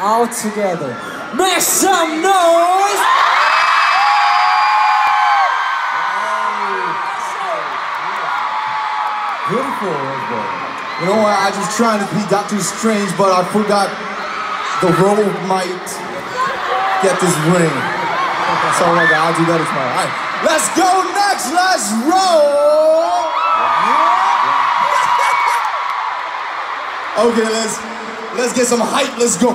all together. Make some noise! Beautiful. You know what? I was just trying to be Doctor Strange, but I forgot the robe might get this ring. So oh I'm like, I'll do that tomorrow. All right, let's go next. Let's roll. okay, let's let's get some hype. Let's go.